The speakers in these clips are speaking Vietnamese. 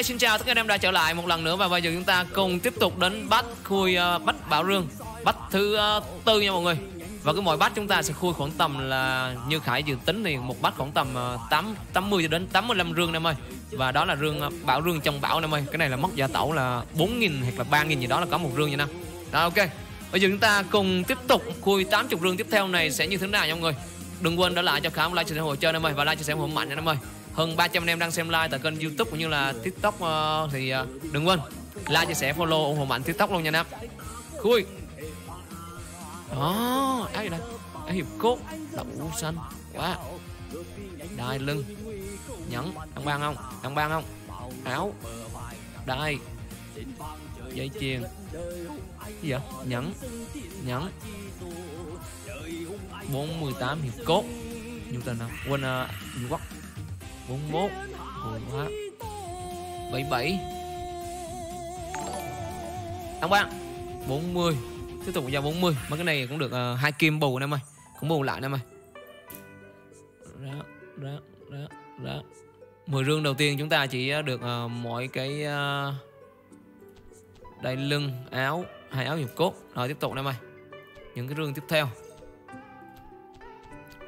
đây xin chào tất cả anh em đã trở lại một lần nữa và bây giờ chúng ta cùng tiếp tục đến bắt khui ờ, uh, bắt bảo rương bắt thứ uh, tư nha mọi người. Và cái mỗi bắt chúng ta sẽ khui khoảng tầm là như khải dự tính thì một bắt khoảng tầm uh, 8 80 cho đến 85 rương em ơi. Và đó là rương uh, bảo rương trong bảo em ơi. Cái này là mất giả tẩu là 4.000 hoặc là 3.000 gì đó là có một rương nha năm đó ok. Bây giờ chúng ta cùng tiếp tục khui 80 rương tiếp theo này sẽ như thế nào nha mọi người? Đừng quên đã lại cho khải một like chia sẻ ủng hộ chơi em ơi. Và like chia sẻ ủng hộ mạnh nha em ơi hơn 300 anh em đang xem live tại kênh youtube cũng như là tiktok uh, thì uh, đừng quên like chia sẻ follow ủng hộ mạnh tiktok luôn nha nam. Khui. Đó áo gì đây? Áo hiệp cốt? Đậu xanh. Quá. Đai lưng. Nhẫn. Ăn ban không? Ăn ban không? Áo. Đai. Dây chuyền. Gì vậy? Nhẫn. Nhẫn. Bốn mươi tám hiệp cốt. Nhiều tên nào? Quên uh, quốc. 41 Buồn quá. 77 Thắng bạn. 40 Tiếp tục vào 40 Mấy cái này cũng được uh, hai kim bù em ơi. Cũng bù lại em ơi. Đó Đó Đó Đó 10 rương đầu tiên chúng ta chỉ ờ, được ờ, uh, mỗi cái uh, Đây lưng áo hai áo hiệp cốt. Rồi tiếp tục em ơi. Những cái rương tiếp theo.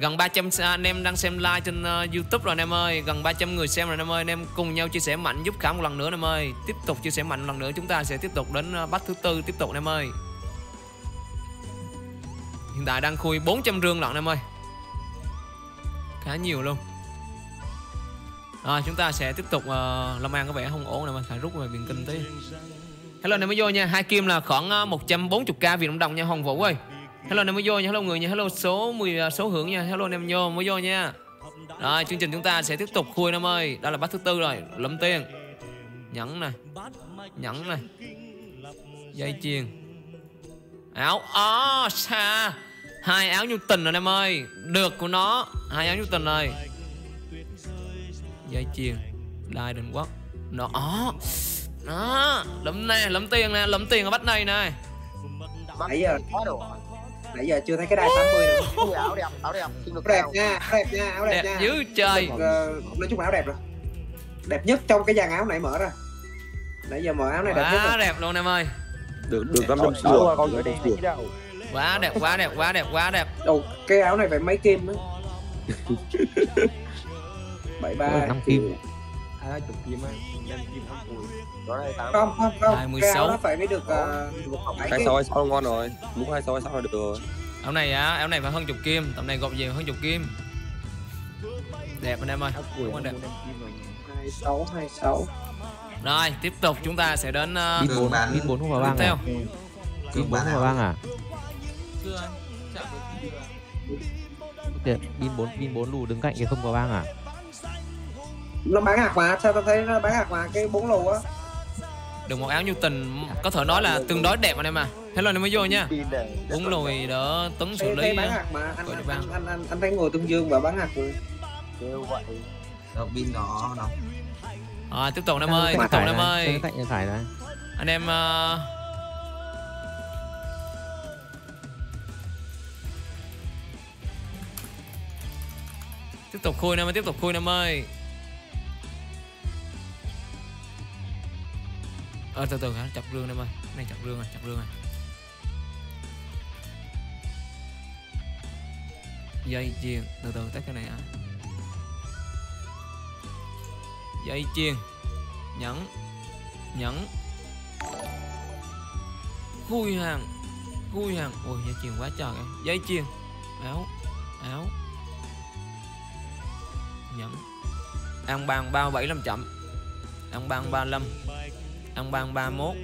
Gần 300 anh em đang xem live trên uh, YouTube rồi anh em ơi. Gần 300 người xem rồi anh em ơi. Anh em cùng nhau chia sẻ mạnh giúp Khả một lần nữa anh em ơi. Tiếp tục chia sẻ mạnh một lần nữa Chúng ta sẽ tiếp tục đến uh, bắt thứ tư tiếp tục anh em ơi. Hiện tại đang khui 400 rương lận anh em ơi. Khá nhiều luôn. Rồi chúng ta sẽ tiếp tục uh, Long An có vẻ không ổn nè mà phải rút về biển kinh tí. Hello anh em mới vô nha. Hai kim là khoảng uh, 140k Việt Nam đồng nha Hồng Vũ ơi hello em mới vô nha. Hello người nha. Hello số 10 à, số hưởng nha. Hello em vô mới vô nha. Rồi chương trình chúng ta sẽ tiếp tục khui nam ơi. Đây là bát thứ tư rồi. Lấm tiền. Nhẫn này nhẫn này dây chuyền. Áo ó oh, xa. Hai áo nhu tình rồi em ơi. Được của nó. Hai áo nhu tình rồi. Dây chuyền. Đai đình quốc nó ó đó. Lấm nè lấm tiền nè. Lấm tiền ở bát này này nãy giờ nãy giờ chưa thấy cái đai 80 nữa Ui, áo đẹp áo đẹp xin được áo đẹp nha áo đẹp nha áo đẹp, đẹp nha. dữ trời. Được, ờ, nói chung áo đẹp rồi. Đẹp nhất trong cái dàn áo này mở ra. Nãy giờ mở áo này đẹp nhất quá rồi. đẹp luôn em ơi. Được được năm trăm sửa con được gửi đi đâu? Quá đẹp quá đẹp quá đẹp quá đẹp. Ồ, cái áo này phải mấy kim á? Bảy ba năm kim. Hai chục kim á năm kim không cùi. Đó đây tám. Không không không. Hai mươi sáu. nó phải mới được bảy hai soi sau ngon rồi. Muốn hai soi sau là được rồi. Áo này á áo này phải hơn chục kim. Tầm này gộp về hơn chục kim. Đẹp anh em ơi. Cùi Đúng rồi, đẹp. hai sáu hai sáu. Rồi tiếp tục chúng ta sẽ đến uh, Pin 4, bán- pin 4 không vào băng theo. à? 4 bán không vào băng à? Kìa, Pin 4, pin 4 lù đứng cạnh kia không có băng à? Nó bán hạt mà sao tao thấy nó bán hạt mà cái bốn lù á? Được một áo như tình có thể nói là tương đối đẹp anh em à. Hello anh em mới vô nha. Uống lùi đỡ tấn xử lý bán hạt mà anh anh, anh, anh, anh, anh thấy ngồi tương dương và bán hạt rồi kêu vậy. Đâu pin nhỏ đâu rồi tiếp tục anh em ơi tiếp tục anh em ơi. Anh em uh, tiếp tục khui anh em ơi tiếp tục khui anh em ơi ờ từ từ hả? Chặt rương em ơi. Này, chặt rương rồi chặt rương rồi dây chuyền từ từ tắt cái này à dây chuyền nhẫn. Nhẫn. Khui hàng. Khui hàng. Ôi, dây chuyền quá trời em. Dây chuyền áo. Áo. Nhẫn. Ăn ban 37 năm chậm. Ăn ban 35 ăn ban 31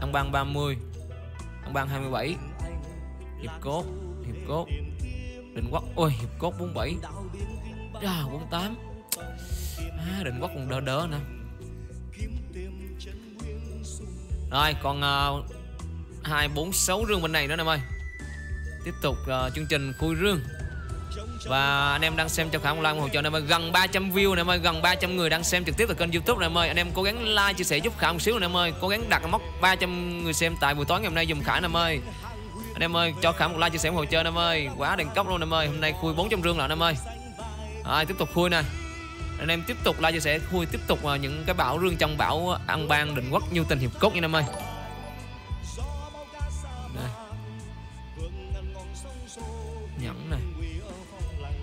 ăn ban 30 ăn ban 27 hiệp cốt hiệp cốt. Định quốc ôi hiệp cốt 47 ra 48 à, định quốc còn đỡ đỡ nè. Rồi còn uh, hai bốn sáu rương bên này nữa nè em ơi. Tiếp tục uh, chương trình khui rương và anh em đang xem cho khả một like ủng hộ cho em ơi gần 300 view này em ơi gần 300 người đang xem trực tiếp tại kênh youtube này em ơi anh em cố gắng like, chia sẻ giúp khả một xíu này em ơi cố gắng đặt mốc 300 người xem tại buổi tối ngày hôm nay dùm khả này em ơi anh em ơi, cho khả một like, chia sẻ ủng hộ chơi anh em ơi quá đỉnh cấp luôn em ơi hôm nay khui 400 rương là anh em ơi tiếp tục khui nè. Anh em tiếp tục like, chia sẻ, khui tiếp tục à, những cái bảo rương trong bảo ăn ban định quốc như tình, hiệp cốt nha em ơi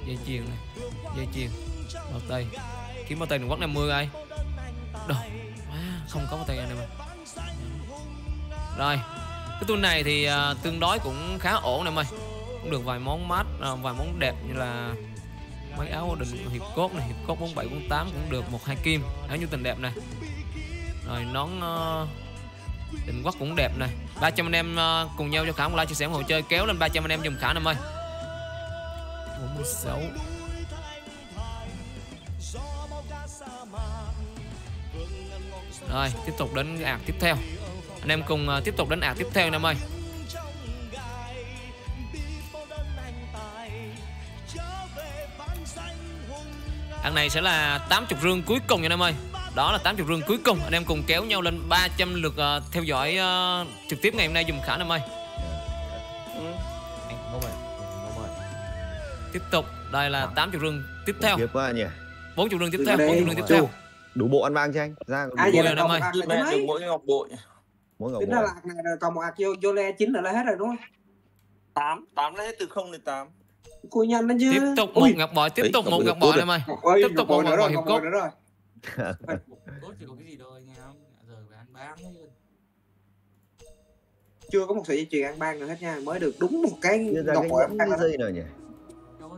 dây chuyền này dây chuyền. Bao tay. Kiếm bao tay định quốc 50 ai đâu à, không có bao tay anh em rồi cái tool này thì uh, tương đối cũng khá ổn em ơi. Cũng được vài món mát uh, vài món đẹp như là mấy áo định hiệp cốt này hiệp cốt 47 48 cũng được một hai kim. Áo như tình đẹp này. Rồi nón à, uh, định quốc cũng đẹp này. 300 anh em uh, cùng nhau cho khả một like chia sẻ ủng hộ chơi kéo lên 300 anh em dùng khả năm ơi. 46 rồi tiếp tục đến ạc tiếp theo. Anh em cùng tiếp tục đến ạc tiếp theo anh em ơi Ạc này sẽ là 80 rương cuối cùng nha anh em ơi. Đó là 80 rương cuối cùng. Anh em cùng kéo nhau lên 300 lượt uh, theo dõi uh, trực tiếp ngày hôm nay dùng khả anh em ơi Tiếp tục. Đây là 80 rương tiếp theo. quá nhỉ. 40 rương tiếp Đừng theo đây. 40 rương tiếp theo. đủ bộ ăn vang cho anh? Ra đủ ai bộ. vậy là em ơi. được mỗi cái ngọc bội. Mỗi ngầu tính bộ ra là này rồi còn một ạc vô vô le chín là hết rồi đúng không? Tám tám lấy từ không đến tám. Cùi nhanh đó chứ Tiếp tục một ngọc bội Tiếp tục ngọc một bội ngọc bội em ơi. Ngọc Tiếp Ngọc tục bội một rồi, hiệp Ngọc cốt. bội nữa rồi tốt chỉ có cái gì thôi nghe không giờ phải ăn bán hết chưa có một sợi dây chuyền ăn ban nào hết nha mới được đúng một cái ngọc cái bội ăn ban dây nào nhỉ? đâu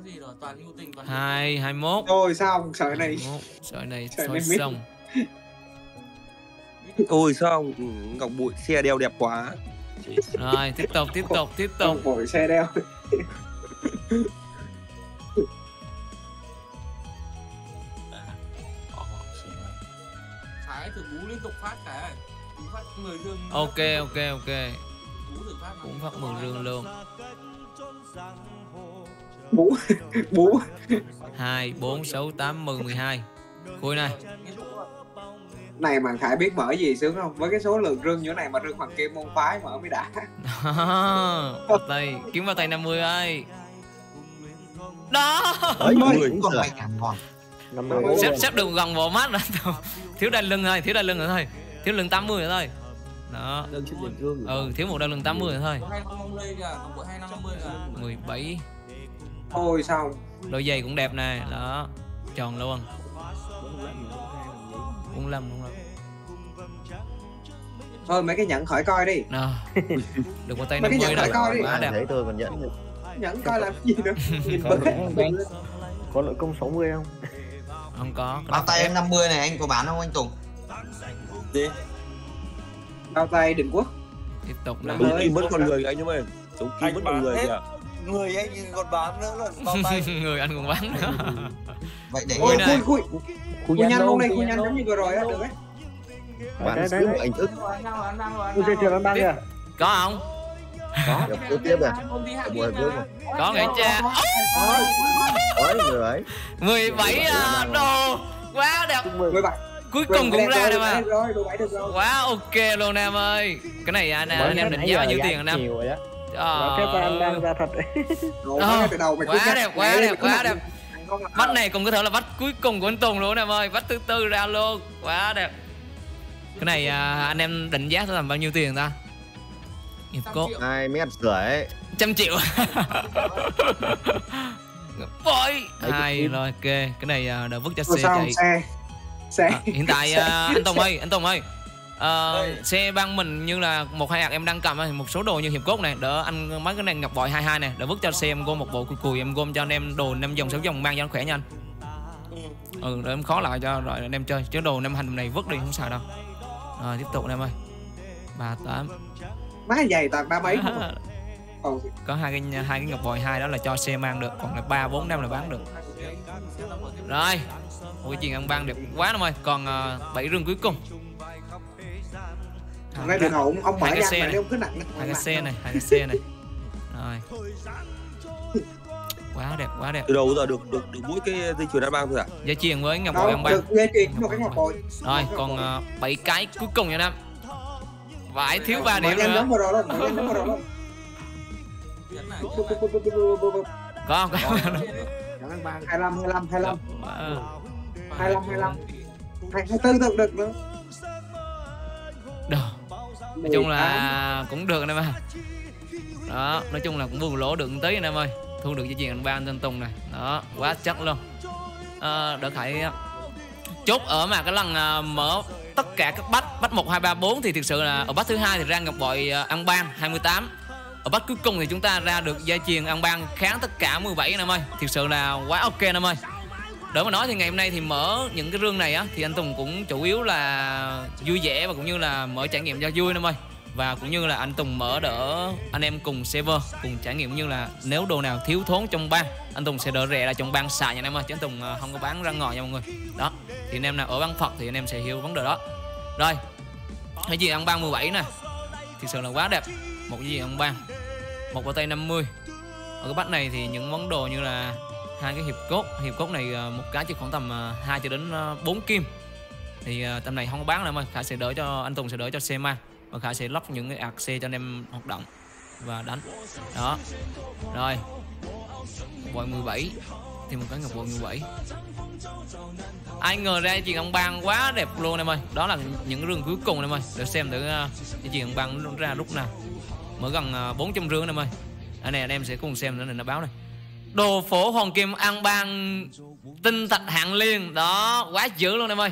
gì rồi? Toàn ưu tình toàn hai hai mốt. Rồi xong sợi này. Sợi này Sợi soi này xong Ôi sao ừ, Ngọc Bụi xe đeo đẹp quá. Rồi tiếp tục tiếp tục tiếp tục. Ngọc bội xe đeo. Trái thử bú liên tục phát cái bú phát 10 dương ok ok ok. Bú thử phát cũng phát 10 rương luôn bú. Bú. Hai bốn sáu tám mười mười hai. Khui này. Này mà khải biết mở gì sướng không? Với cái số lượng rương như thế này mà rương hoàng kim môn phái mở mới đã. Tay kiếm bao tay 50 ơi đó. Ấy Ôi, người còn mày Năm mươi. sắp sắp được gần bộ mắt rồi thiếu đai lưng thôi thiếu đai lưng nữa thôi. Thiếu lưng 80 nữa thôi. Đó. Ừ thiếu một đai lưng 80 nữa thôi. Có hai năm năm mươi kìa còn bộ hai năm năm mươi kìa 17 ôi xong. Đôi giày cũng đẹp này đó. Tròn luôn. 45 đúng không thôi mấy cái nhẫn khỏi coi đi. Đó. được một tay Mấy cái 50 nhẫn phải coi đi. quá Anh đẹp. Thấy tôi còn nhẫn được. nhẫn coi làm gì nữa? Nhìn bớt có nội công 60 không? Không có. Bao tay em 50 này anh có bán không anh Tùng? Bao tay định quốc. Tiếp tục kim mất con người anh em ơi. Chống kim mất con người kìa người anh nhìn còn bán nữa là bao tay. Người anh còn bán nữa. Vậy để Ôi này. khui khui. Khui nhanh luôn đây khui nhanh giống như vừa rồi á được ấy Bán sướng một anh thức. Chơi trường ăn ban kìa. Có không? Gặp tiếp tiếp à Mùa trước mà. có nghĩa cha Ôi người ấy 17 à, đồ. Quá đẹp. Mười bảy. Cuối cùng cũng ra đây mà. rồi đồ bảy được rồi. Quá ok luôn em ơi. Cái này anh, anh em định giá bao nhiêu tiền anh em nhiều rồi á Ờ, ra thật. Đồ Ờ, bảy từ đầu mày quá đẹp, quá đẹp, quá đẹp. vách này cũng có thể là vách cuối cùng của anh Tùng luôn em ơi vách thứ tư ra luôn. Quá đẹp. Cái này à, anh em định giá sẽ tầm bao nhiêu tiền ta? Nghiệp cốt hai mét rưỡi trăm triệu. Ôi hai rồi ok. Cái này à, đợi vứt cho Rồi xe chạy. xe xe. À, hiện tại à, anh Tùng ơi anh Tùng ơi Ờ, xe băng mình như là một hai hạt em đang cầm một số đồ như hiệp cốt này. Đỡ anh mấy cái này ngọc bội 22 này đỡ vứt cho xe em gom một bộ cùi cùi em gom cho anh em đồ năm dòng sáu dòng mang cho nó khỏe nha anh. Ừ để em khó lại cho rồi anh em chơi. Chứ đồ năm hành này vứt đi không sao đâu. Rồi tiếp tục anh em ơi. Ba tám. Má giày toàn ba mấy có hai cái hai cái ngọc bội hai đó là cho xe mang được còn là ba bốn năm là bán được. Rồi cái chuyện ăn ban đẹp quá em ơi. Còn uh, bảy rương cuối cùng ngay đường hậu ông mở Hai cái ra xe mà này. nếu cứ nặng hai cái xe này hai cái xe này. Rồi. Quá đẹp quá đẹp. Từ đầu giờ được được được mỗi cái dây chuyền ăn băng thôi à? Dây chuyền với ngọc bội đâu ban được dây chuyền một cái ngọc bội. Rồi còn ờ, bảy cái cuối cùng nha nam vải thiếu ba điểm nữa. này, có không? Có ban 25 25 25 Ờ, 25 25 hai hai tư được được. Nữa Đồ. Nói chung là cũng được anh em ơi. Đó nói chung là cũng buồn lỗ được tí anh em ơi. Thu được dây chuyền anh ba anh Tân Tùng này. Đó quá chắc luôn. À, đỡ khải chốt ở mà cái lần à, mở tất cả các bách bách một hai ba bốn thì thực sự là ở bách thứ hai thì ra ngọc bội ăn ban 28 ở bách cuối cùng thì chúng ta ra được dây chuyền ăn ban kháng tất cả 17 anh em ơi. Thực sự là quá ok anh em ơi để mà nói thì ngày hôm nay thì mở những cái rương này á, thì anh Tùng cũng chủ yếu là vui vẻ và cũng như là mở trải nghiệm cho vui nữa em ơi. Và cũng như là anh Tùng mở đỡ anh em cùng server, cùng trải nghiệm như là nếu đồ nào thiếu thốn trong ban anh Tùng sẽ đỡ rẻ là trong ban xài nha anh em ơi, chứ anh Tùng ờ, không có bán ra ngoài nha mọi người. Đó, thì anh em nào ở ban Phật thì anh em sẽ hiểu vấn đề đó. Rồi, cái gì ăn ban 17 nè. Thực sự là quá đẹp. Một cái gì ăn ban một bao tay 50 ở cái bát này thì những món đồ như là hai cái hiệp cốt. Hiệp cốt này ờ, một cái chỉ khoảng tầm ờ, 2 cho đến ờ, 4 kim. Thì tầm này không có bán nữa mà khả sẽ đỡ cho anh Tùng sẽ đỡ cho xe ma và khả sẽ lắp những cái ạc xe cho anh em hoạt động và đánh. Đó. Rồi. Bội 17 thì một cái ngọc bội 17 ai ngờ ra chuyện ông bang quá đẹp luôn em ơi. Đó là những rương cuối cùng em ơi. Để xem thử uh, cái chuyện ông bang ra lúc nào. Mở gần bốn 400 rương em ơi. Anh này anh em sẽ cùng xem nữa này nó báo này đồ phổ hoàng kim ăn ban tinh thạch hạng liên đó quá dữ luôn em ơi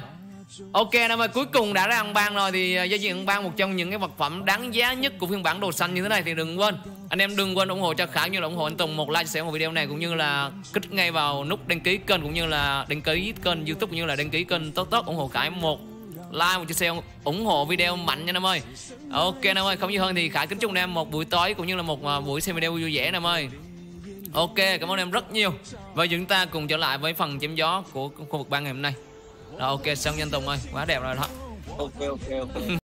Ok em ơi, cuối cùng đã ra ăn ban rồi thì à, uh, gia diện ăn ban một trong những cái vật phẩm đáng giá nhất của phiên bản đồ xanh như thế này thì đừng quên anh em đừng quên ủng hộ cho Khải như là ủng hộ anh Tùng một like chia sẻ một video này cũng như là kích ngay vào nút đăng ký kênh cũng như là đăng ký kênh YouTube cũng như là đăng ký kênh tốt tốt ủng hộ Khải một like một chia sẻ ủng hộ video mạnh nha em ơi. Ok em ơi, không gì hơn thì Khải kính chúc em một buổi tối cũng như là một à, buổi xem video vui vẻ em ơi. Ok, cảm ơn em rất nhiều. Và chúng ta cùng trở lại với phần chém gió của khu vực ban ngày hôm nay. Rồi ok, xong nhân Tùng ơi, quá đẹp rồi đó. ok ok ok